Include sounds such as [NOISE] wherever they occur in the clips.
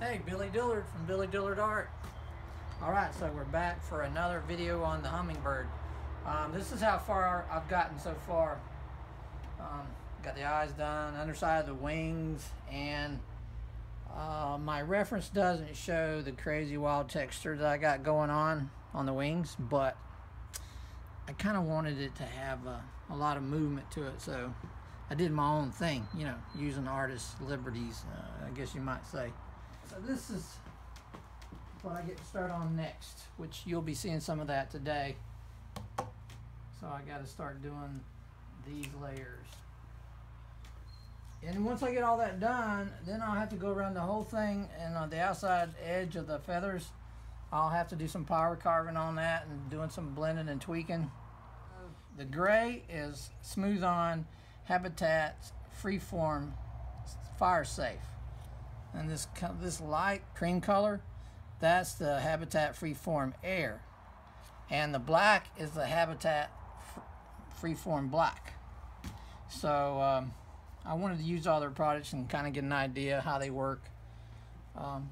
Hey, Billy Dillard from Billy Dillard Art. All right, so we're back for another video on the hummingbird. Um, this is how far I've gotten so far. Um, got the eyes done, underside of the wings, and uh, my reference doesn't show the crazy wild texture that I got going on on the wings, but I kind of wanted it to have a, a lot of movement to it, so I did my own thing, you know, using artist's liberties, uh, I guess you might say. So this is what I get to start on next, which you'll be seeing some of that today. So I got to start doing these layers. And once I get all that done, then I'll have to go around the whole thing and on the outside edge of the feathers, I'll have to do some power carving on that and doing some blending and tweaking. The gray is Smooth On Habitat Freeform Fire Safe. And this, this light cream color, that's the Habitat Freeform Air. And the black is the Habitat Freeform Black. So um, I wanted to use all their products and kind of get an idea how they work. Um,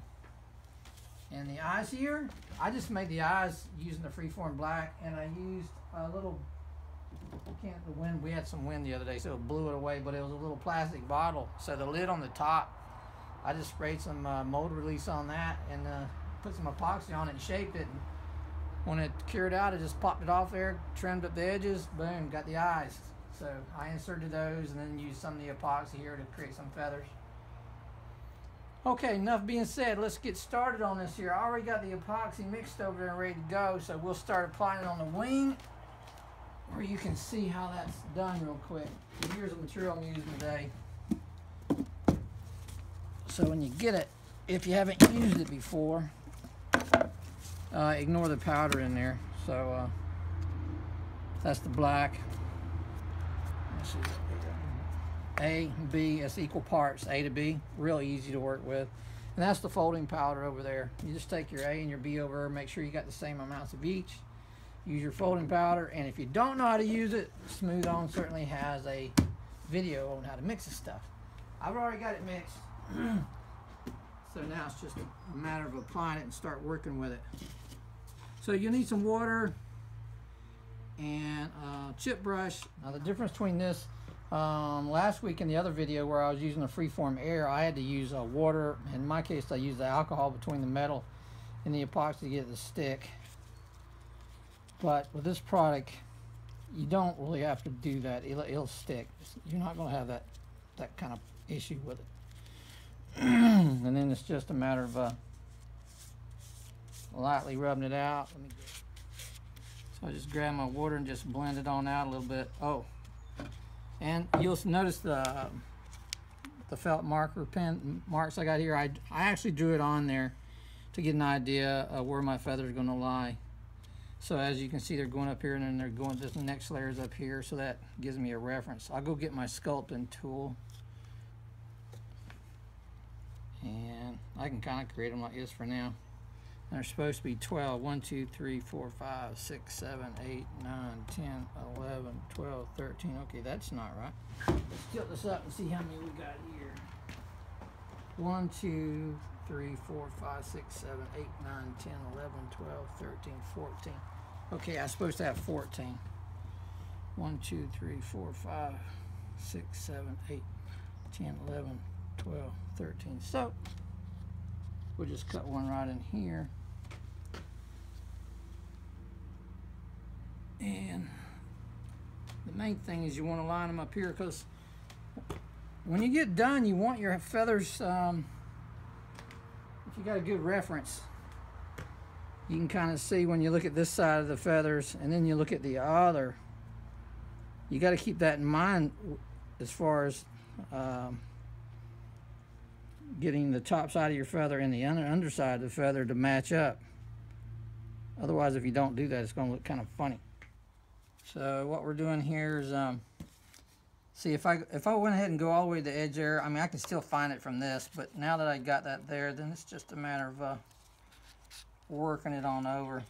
and the eyes here, I just made the eyes using the Freeform Black and I used a little can't the wind we had some wind the other day so it blew it away but it was a little plastic bottle so the lid on the top I just sprayed some uh, mold release on that and uh, put some epoxy on it and shaped it. And when it cured out I just popped it off there trimmed up the edges boom got the eyes. So I inserted those and then used some of the epoxy here to create some feathers. Okay enough being said. Let's get started on this here. I already got the epoxy mixed over there and ready to go so we'll start applying it on the wing where you can see how that's done real quick. Here's the material I'm using today. So when you get it, if you haven't used it before, uh, ignore the powder in there. So uh, that's the black. A, B, it's equal parts, A to B, real easy to work with. And that's the folding powder over there. You just take your A and your B over, make sure you got the same amounts of each use your folding powder and if you don't know how to use it Smooth On certainly has a video on how to mix the stuff I've already got it mixed [CLEARS THROAT] so now it's just a matter of applying it and start working with it so you need some water and a chip brush now the difference between this um, last week in the other video where I was using the freeform air I had to use a water in my case I used the alcohol between the metal and the epoxy to get to stick but with this product, you don't really have to do that. It'll, it'll stick. You're not going to have that, that kind of issue with it. [CLEARS THROAT] and then it's just a matter of uh, lightly rubbing it out. so I just grab my water and just blend it on out a little bit. Oh, and you'll notice the the felt marker pen marks I got here. I, I actually drew it on there to get an idea of where my feather is going to lie. So as you can see, they're going up here and then they're going, this next layer is up here, so that gives me a reference. I'll go get my sculpting tool. And I can kind of create them like this for now. They're supposed to be 12. 1, 2, 3, 4, 5, 6, 7, 8, 9, 10, 11, 12, 13. Okay, that's not right. Let's tilt this up and see how many we got here. 1, 2, 3, 4, 5, 6, 7, 8, 9, 10, 11, 12, 13, 14. Okay, I'm supposed to have 14. 1, 2, 3, 4, 5, 6, 7, 8, 10, 11, 12, 13. So, we'll just cut one right in here. And the main thing is you want to line them up here because when you get done, you want your feathers um, you got a good reference, you can kind of see when you look at this side of the feathers and then you look at the other, you got to keep that in mind as far as um, getting the top side of your feather and the under underside of the feather to match up. Otherwise, if you don't do that, it's going to look kind of funny. So what we're doing here is um, See, if I if I went ahead and go all the way to the edge there, I mean, I can still find it from this, but now that I got that there, then it's just a matter of uh, working it on over.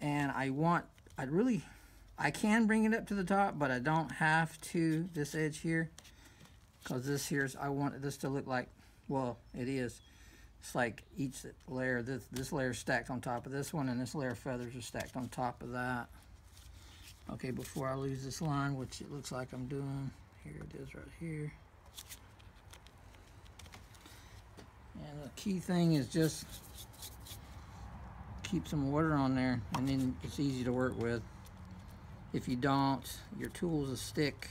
And I want, I really, I can bring it up to the top, but I don't have to, this edge here. because this here's I want this to look like well it is. It's like each layer this this layer is stacked on top of this one and this layer of feathers are stacked on top of that. Okay before I lose this line which it looks like I'm doing here it is right here. And the key thing is just keep some water on there and then it's easy to work with if you don't your tools a stick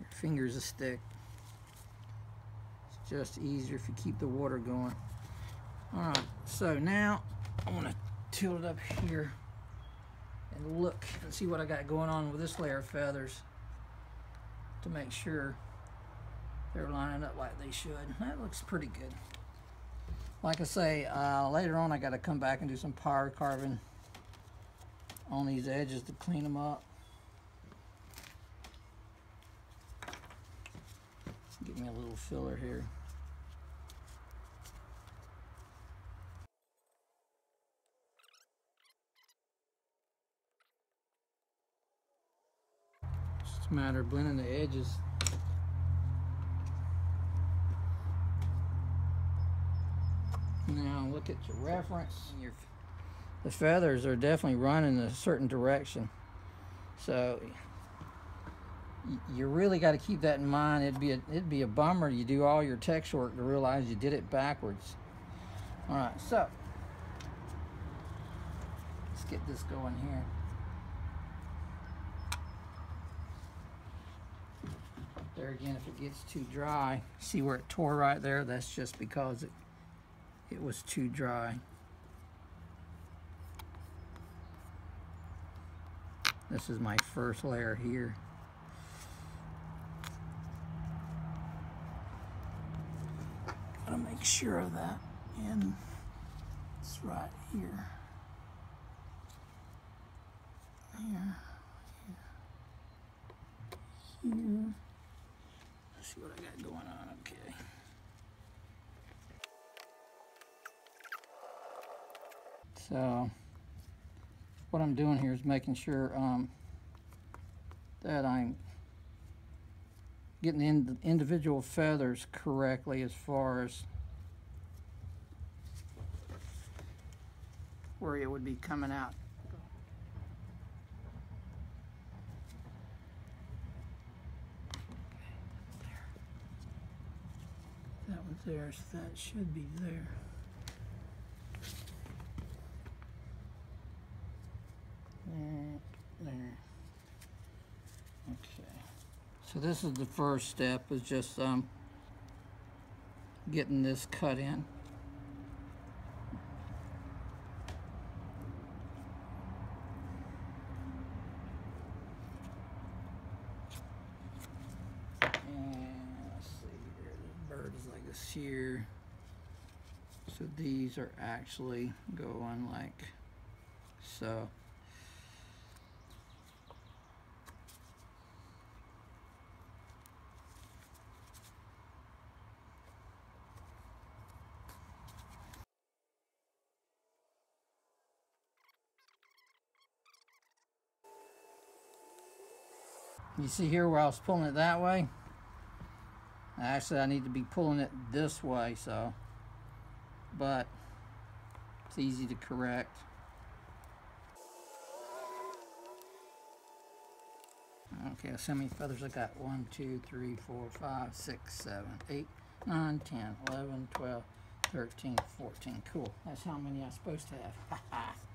your fingers a stick. It's just easier if you keep the water going. All right so now I'm gonna tilt it up here and look and see what I got going on with this layer of feathers to make sure they're lining up like they should. That looks pretty good. Like I say, uh, later on I got to come back and do some power carving on these edges to clean them up. Give me a little filler here. Just a matter of blending the edges Now look at your reference. Your, the feathers are definitely running in a certain direction. So you really got to keep that in mind. It'd be a, it'd be a bummer you do all your text work to realize you did it backwards. All right, so let's get this going here. There again, if it gets too dry, see where it tore right there? That's just because it it was too dry. This is my first layer here. Gotta make sure of that. And it's right here. Here. Here. Here. Let's see what I got going on. Okay. So what I'm doing here is making sure um, that I'm getting the ind individual feathers correctly as far as where it would be coming out. That one's there, so that should be there. Okay. So this is the first step is just um, getting this cut in. And let's see here, is here. So these are actually going like so. You see here where I was pulling it that way? Actually, I need to be pulling it this way, so. But, it's easy to correct. Okay, so how many feathers I got? 1, 2, 3, 4, 5, 6, 7, 8, 9, 10, 11, 12, 13, 14. Cool. That's how many I'm supposed to have. [LAUGHS]